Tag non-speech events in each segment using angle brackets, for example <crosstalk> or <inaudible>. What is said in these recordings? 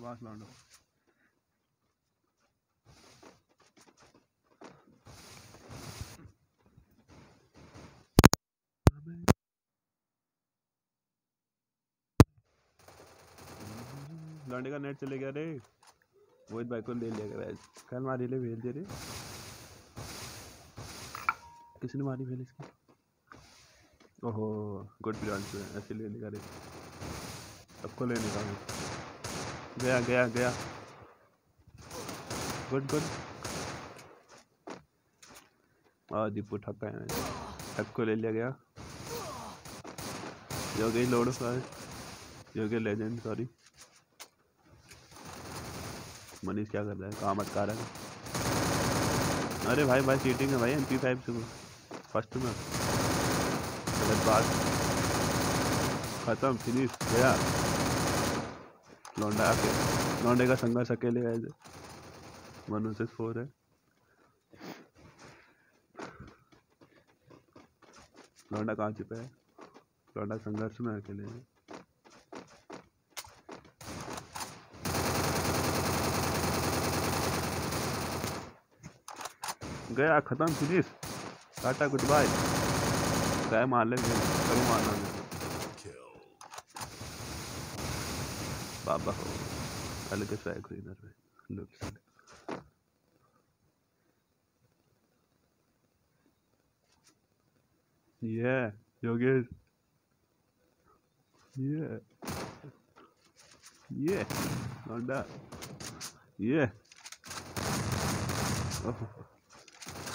शाबाश लौंडो लौंडे का नेट चले गया रे। वो भाई को ले लिया गया कल मारी ले भेज दे रे। किसने मारी भेज इसकी? ओहो, गुड ब्रांच ऐसे ले लेगा रे। सबको लेने का गया गया गया। गुड गुड आ दीपू ठक्का है। ठक को ले लिया गया। Yogi lord Yogi legend sorry Manish क्या कर रहा है? काम अटका रहा है? अरे भाई भाई चीटिंग है भाई एम पी फाइव से फ़र्स्ट में। गलत बात। खत्म फिनिश गया। लौंडा लौंडे का संघर्ष अकेले है मनु से फोर है। लौंडा कहाँ छिपा है? लौंडा संघर्ष में अकेले है। गया खत्म फिनिश टाटा गुड बाय गाय मार ले करो मारना Baba ho. Alagas vayago either way. Looks at. Yeah, you're good. Yeah. Yeah. Not that. Yeah. Oh. <laughs>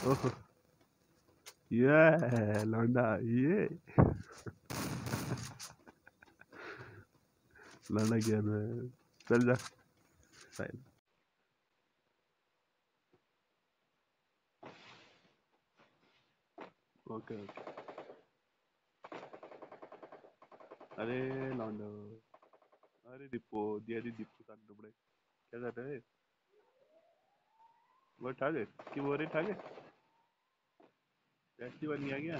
Oh. Yeah, Londa. Yeah. लौंडा गया मैं चल जा साइड ओके ओके अरे लौंडो अरे दीपो दिया दी दीपो साथ डुबड़े क्या कर रहे वो ठागे कि वो रे ठागे ऐसी बन गया क्या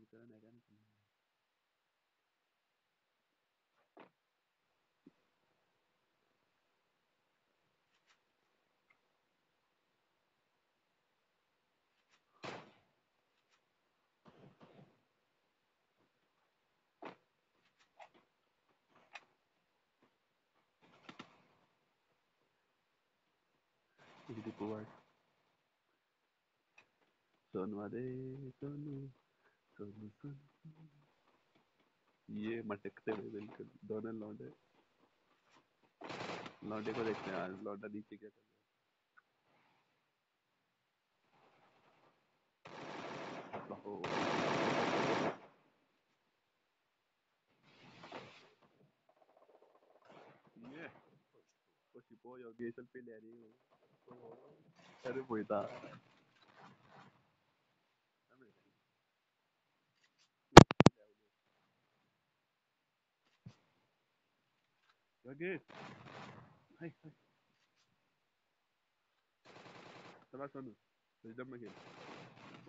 तुम तेरा नहीं रहना Hindi po word. ये मटकते हुए, बिल्कुल। दोनों लौंडे। लौंडे को देखते हैं लौंडा नीचे क्या कर रहा है? ये। कुछ poi ho visto il pelerio अरे वही था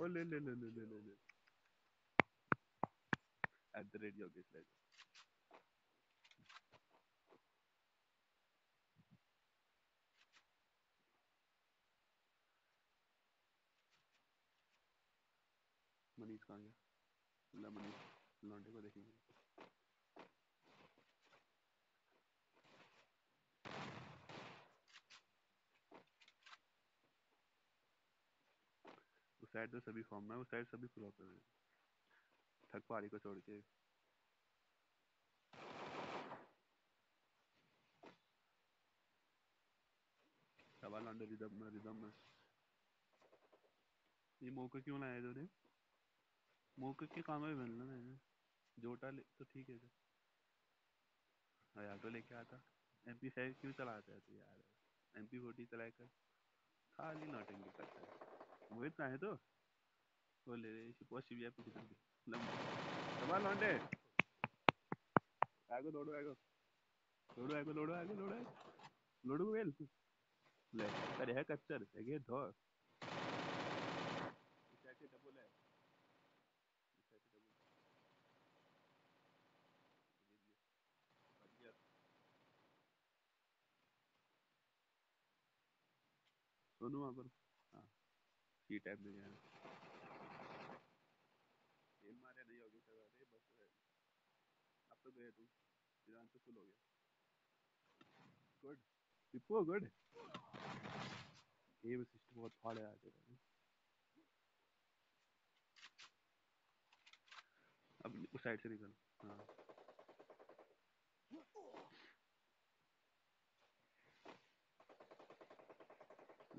ओ ले ले ले ले ले ले ले एट द रेट योगेश ले मनीष कहाँ गया मनीष लौंडे को देखेंगे साइड तो सभी फॉर्म में, उस साइड सभी फ्लॉप है। थक पहाड़ी को छोड़ के। सवाल अंडर रिदम में रिदम में। ये मौका क्यों लाया तूने? मौके के काम में मिलना है जोटा ले तो ठीक है। यार तो लेके आता। एम पी फाइव क्यों चलाता है तू यार? एम पी फोर्टी चलाए कर खाली नॉटिंग करता है। मोहित ना है तो वो ले रहे शिपो शिविया पे किधर भी सवाल लौंडे आगो दौड़ो आगो दौड़ो आगो दौड़ो आगो आगो दौड़ो वेल ले करे है कच्चर है धो के डबल है हाँ सी टाइप में गया ये मारे नहीं होगी सर, अरे बस अब तो गए तुम ईरान तो फुल हो गया। गुड टिप्पो गुड ये सिस्टम बहुत फाड़ है आज अब उस साइड से निकल। हाँ।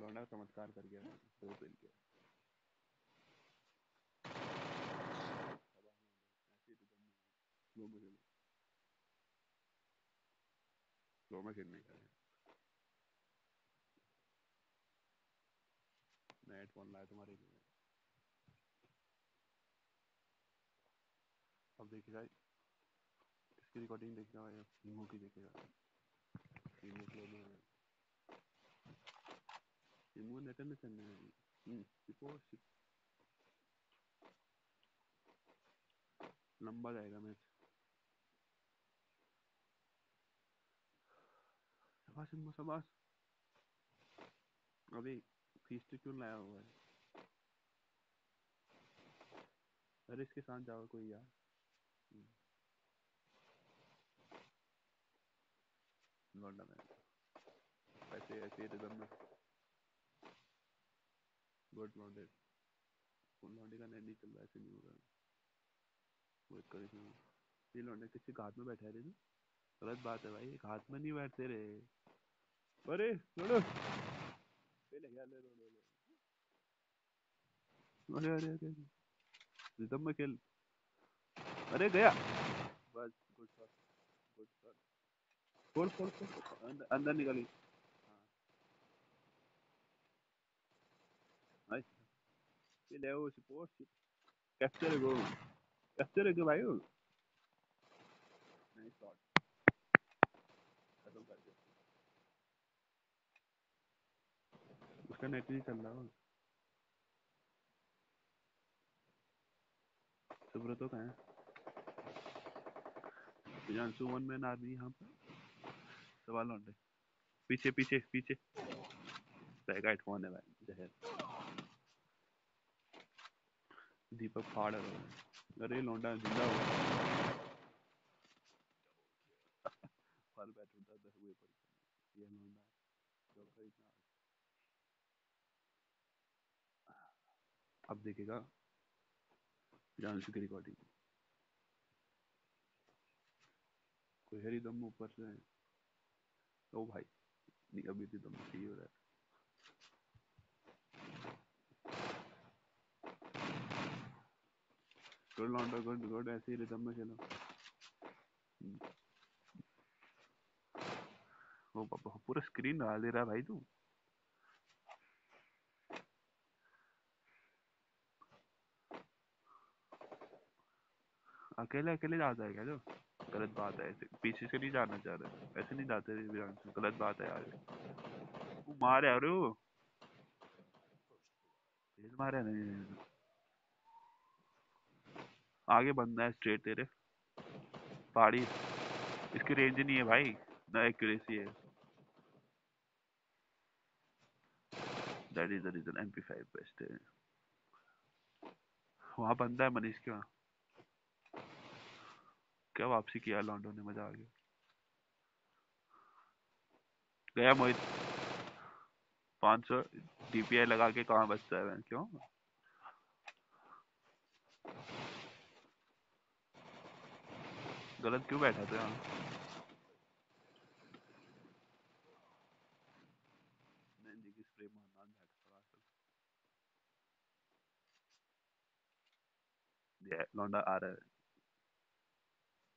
लौंडा चमत्कार कर गया दो पेल के। स्लो में खेलने का मैं हेडफोन लाया तुम्हारे लिए। अब देखिएगा किसकी रिकॉर्डिंग देखना है हीमो की देखेगा हीमो स्लो में है हीमो नेट में चलने है हम्म लंबा जाएगा मैच शाबाश शाबाश अभी फीस्ट क्यों लाया हुआ है अरे इसके साथ जाओ कोई यार लौंडा में ऐसे ऐसे गुड लौंडे लौंडे का नहीं चल रहा ऐसे नहीं होगा वेट कर ये लौंडे किसी हाथ में बैठा है रे गलत बात है भाई एक हाथ में नहीं बैठते रे। अरे लौंडो पहले क्या ले लो ले लो। अरे अरे अरे रिदम में खेल। अरे गया। बस गुड शॉट गुड शॉट खोल। अंदर, अंदर निकली। ये ले वो सपोर्ट कैप्चर गो कैप्चर है भाई नाइस शॉट खत्म कर दिया उसका नेट नहीं चल रहा सुब्रतो कहाँ है जानसू वन मैन आर्मी यहाँ पर सवाल लौंडे पीछे पीछे पीछे बैगाइट फ़ोन है भाई जहर दीपक फाड़ है। अरे लौंडा ज़िंदा हुआ। फल बैठ उठा, दस हुए पर ये लौंडा जो खरीदना अब देखेगा जानसू की रिकॉर्डिंग कोई हरी दम ऊपर से? ओ भाई, नहीं, अभी भी दम सही हो रहा है। गुड लौंडा गुड गुड ऐसे ही रिदम में खेलो ओ बाबा, पूरा स्क्रीन डाल दे रहा भाई तू। अकेले अकेले जाता है क्या जो गलत बात है ऐसे। पीछे से नहीं जाना चाह रहे ऐसे नहीं जाते गलत बात है यार। वो मारे वो तेज मारे नहीं। आगे बंदा है स्ट्रेट तेरे। पहाड़ी। इसकी रेंज नहीं है भाई। ना एक्यूरेसी है। दैट इज़ द रीजन एमपी5 बेस्ट है। वहाँ बंदा है मनीष के। वहाँ क्या वापसी किया लॉन्डो ने? मज़ा आ गया। गया मोहित। पाँच सौ डीपीआई लगा के कहाँ बचता है क्यों? गलत क्यों बैठा था लौंडा आ रहा है।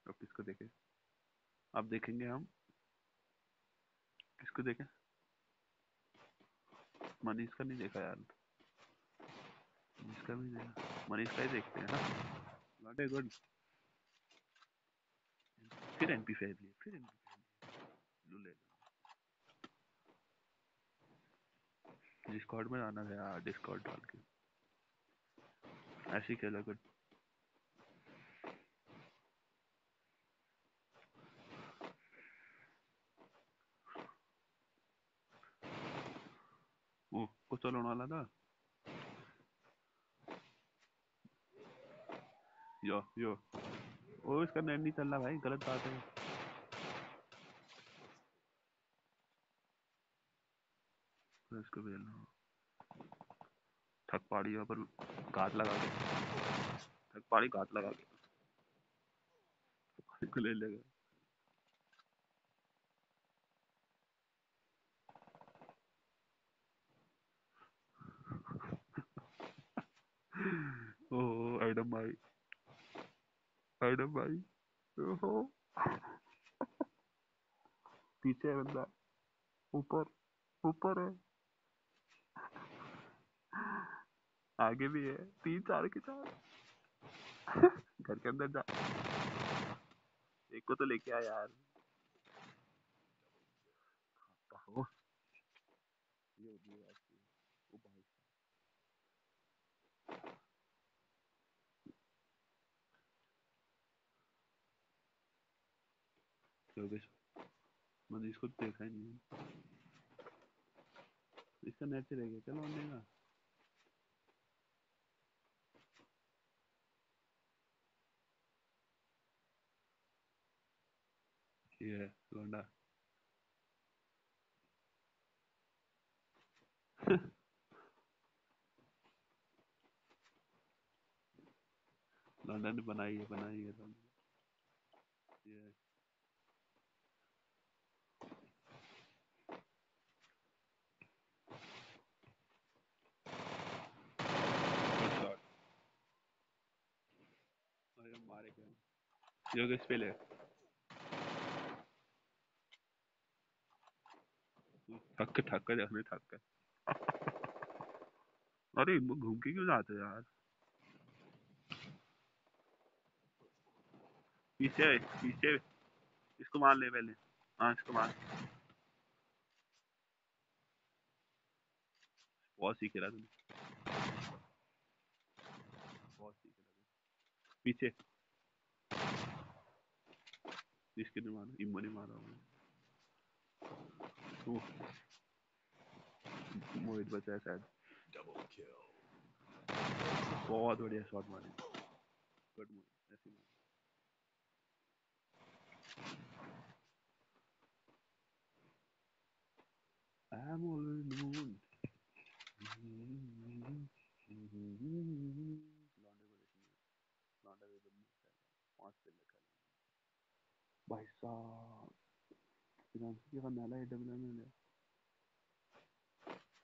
अब किसको देखें? अब देखेंगे हम। किसको देखें? मनीष का नहीं देखा यार। मनीष का भी देखा। मनीष का ही देखते हैं नॉट गुड फिर एमपी फाइव लिए फिर एमपी फाइव लो डिस्कॉर्ड में आना है यार डिस्कॉर्ड डाल के। ऐसे खेला कर। ओ कुछ तो लोन वाला था। यो यो। ओ इसका नेट नहीं चल रहा भाई, गलत बात है। इसको भेज रहा हूँ। थक पाड़ी यहाँ पर घात लगा के। थक पाड़ी घात लगा के। <laughs> को ले लेगा ओ एडम भाई। एडम भाई पीछे बंदा ऊपर ऊपर है। आगे भी है। तीन, चार के चार। घर के अंदर जा। एक को तो लेके आ यार। ये हो गया ऐसे। ओ भाई योगेश मैंने इसको देखा ही नहीं। इसका नेट रह गया चलो आने का ये लौंडा लौंडा ने बनाई है बनाई है। ये क्या योगेश पे ले थक थक देखने थक अरे घूम के क्यों जाते यार? पीछे पीछे इसको मार ले पहले। हाँ इसको मार। बहुत सीख रहा तूने। बहुत सीख रहा पीछे। इसके मारा इम्मो नहीं मारा हूँ। मोहित बचा शायद। बहुत बढ़िया शॉट मारी। गुड मोहित ऐसे मार। I'm all in the. लौंडे को देखेंगे लौंडा भी बदमाश है पाँच पे लिखा है भाई साहब की नाला एडब्ल्यू में ले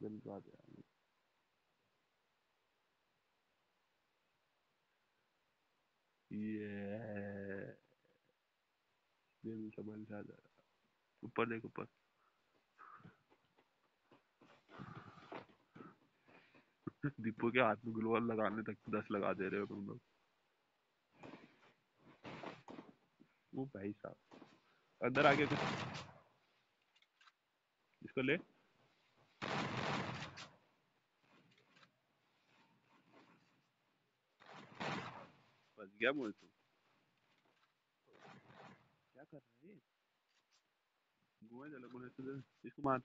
दिल बात यार ये दिल समझ जा ऊपर देख ऊपर दीपू के हाथ में ग्लोअर लगाने तक दस लगा दे रहे हो तुम लोग वो भाई साहब। अंदर आ गया कुछ। इसको ले। बच गया मुझे तू। क्या कर रहा है? गोए चलो मुझे तो इसको मार।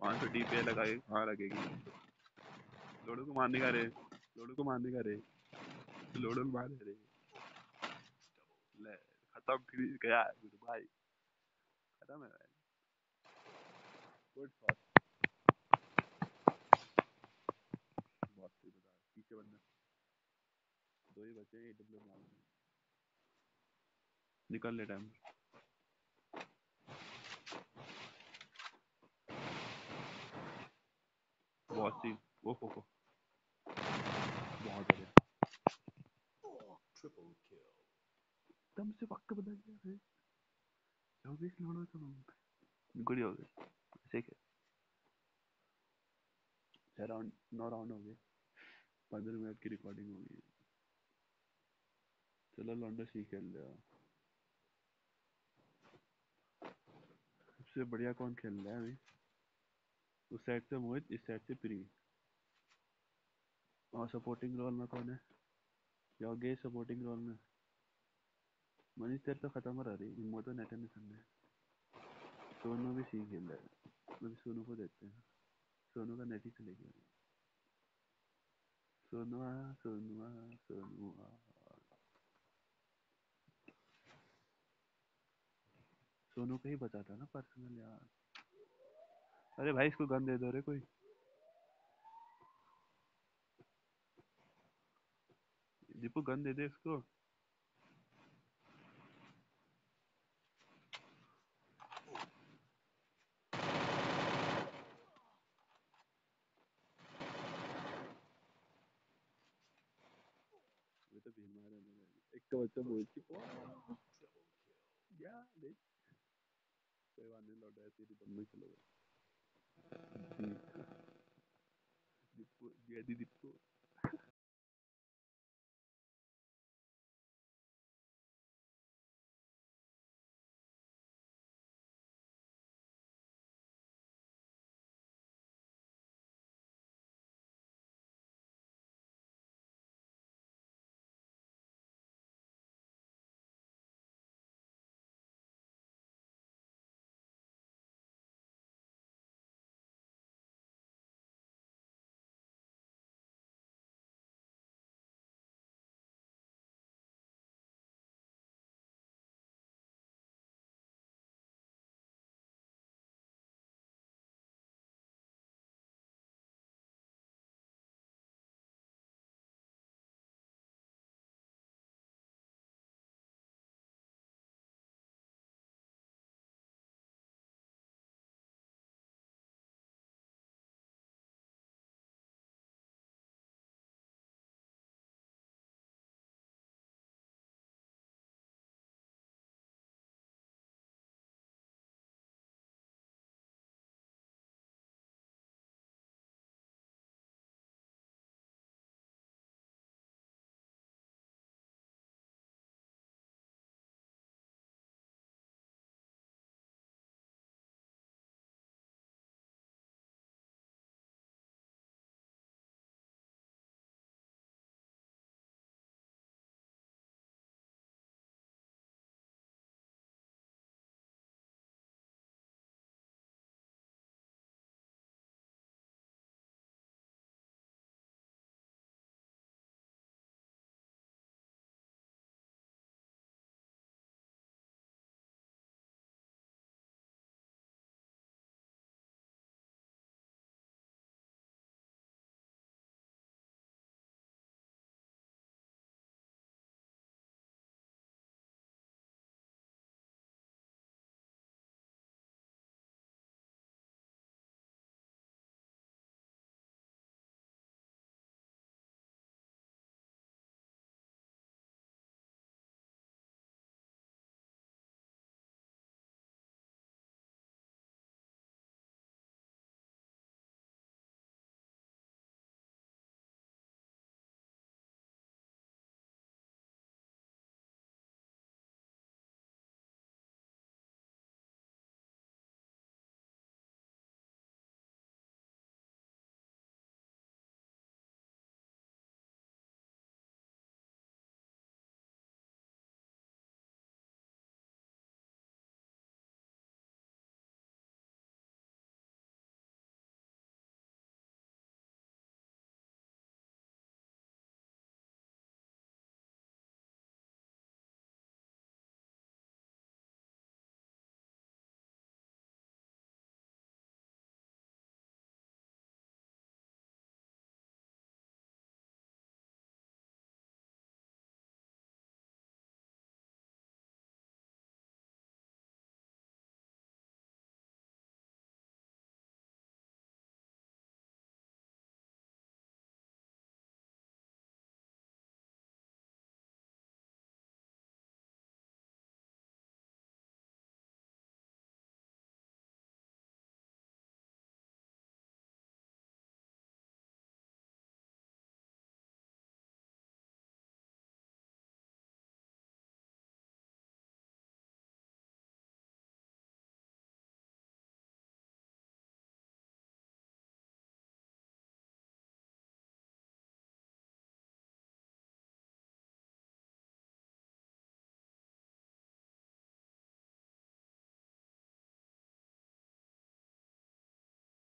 पाँच सौ डी लगा के हाँ लगेगी? लोडो को मारने का रे। लोडो को मारने का रे। लोडो को मारे रे। ले खत्म फिर गया गुड भाई खत्म है भाई गुड शॉट बहुत सही बता पीछे बंदा दो ही बचे हैं डब्ल्यू मार निकल ले टाइम बहुत सी ओ हो हो बहुत बढ़िया एकदम से वक्त बदल गया है चौबीस लौड़ा का गुड़ी हो गई ठीक है। छह राउंड, नौ राउंड हो गए। पंद्रह मिनट की रिकॉर्डिंग हो गई। चलो लौंडा सी खेल लिया सबसे बढ़िया कौन खेल रहा है अभी? उस साइड से मोहित, इस साइड से प्री और सपोर्टिंग रोल में कौन है? योगेश सपोर्टिंग रोल में। मनीष तेरे तो खत्म हो रही हिम्मत नेट में संग सोनू भी सी खेल रहा है अभी सोनू को देखते हैं सोनू का नेट ही चलेगी सोनू सोनू सोनू सोनू का ही था ना पर्सनल यार अरे भाई इसको गन दे दो रे कोई दीपू गन दे दे इसको ये तो बीमार है मेरा एक तो बच्चा बोल की या देख। कोई बात नहीं लौटा है तेरी दम में चलो। दीपू जय दी दीपू।